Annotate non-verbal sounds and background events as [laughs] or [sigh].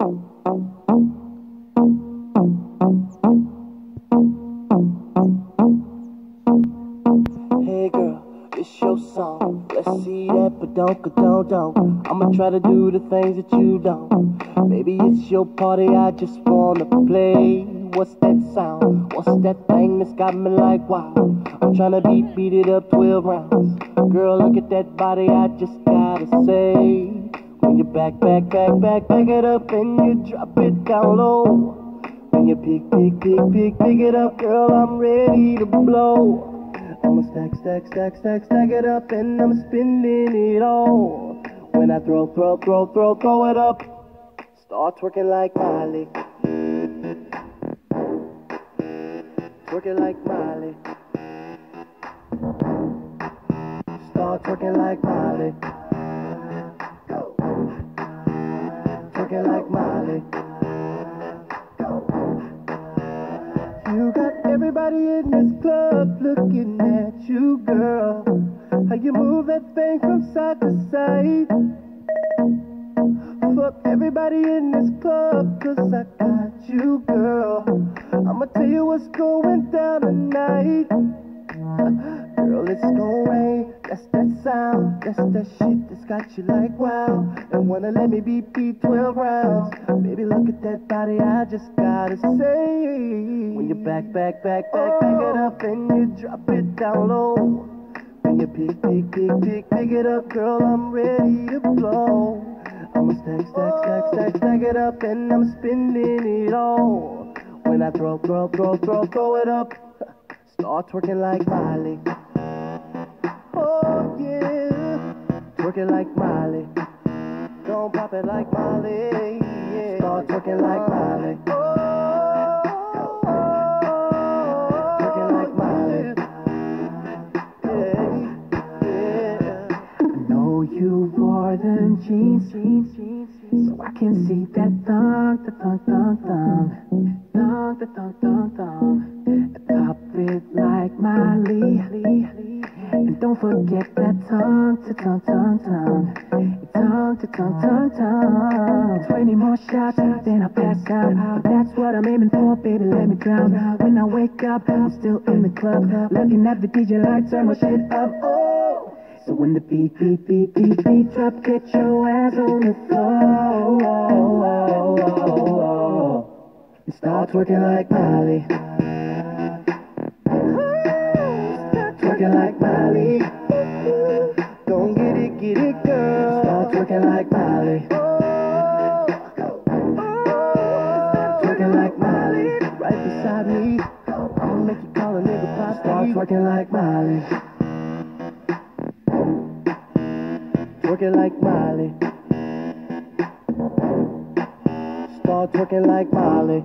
Hey girl, it's your song. Let's see that, but don't, don't, don't. I'ma try to do the things that you don't. Maybe it's your party, I just wanna play. What's that sound? What's that thing that's got me like wow? I'm tryna beat, beat it up 12 rounds. Girl, look at that body, I just gotta say. When you back, back, back, back, back it up and you drop it down low. When you pick, pick, pick, pick, pick it up, girl, I'm ready to blow. I'ma stack, stack, stack, stack, stack it up, and I'm spending it all. When I throw, throw, throw, throw, throw it up, start twerking like Miley. Twerking like Miley. Start twerking like Miley. Like Miley. You got everybody in this club looking at you, girl. How you move that thing from side to side. Fuck everybody in this club, cause I got you, girl. I'ma tell you what's going down tonight. Girl, it's gonna rain. That's that sound. That's that shit that's got you like wow. And wanna let me beat beat 12 rounds. Baby, look at that body. I just gotta say. When you back, back, back, back, back it up oh. and you drop it down low. When you pick, pick, pick, pick, pick it up, girl, I'm ready to blow. I'ma stack, stack, stack, stack, stack it up and I'm spending it all. When I throw, throw, throw, throw, throw it up, [laughs] start twerking like Miley. Twerking like Miley. Don't pop it like Miley. Yeah. Start twerking like Miley. Oh, twerking like Miley. Yeah, yeah. I know you wore them jeans, jeans, jeans, jeans, so I can see that thong, the thong, thong, thong, don't forget that tongue to tongue, tongue, tongue, tongue to tongue, tongue, tongue. Twenty more shots, then I'll pass out. That's what I'm aiming for, baby. Let me drown. When I wake up, I'm still in the club, looking at the DJ lights, turn my shit up. Oh. So when the beat, beat, beat, beat, beat drop, get your ass on the floor. And start twerking like Miley. Twerking like Miley. Don't get it, get it, girl. Start twerking like Miley. Oh, oh, oh. Twerking like Miley. Right beside me. I'ma make you call a nigga pop. Start twerking like Miley. Twerking like Miley. Start twerking like Miley.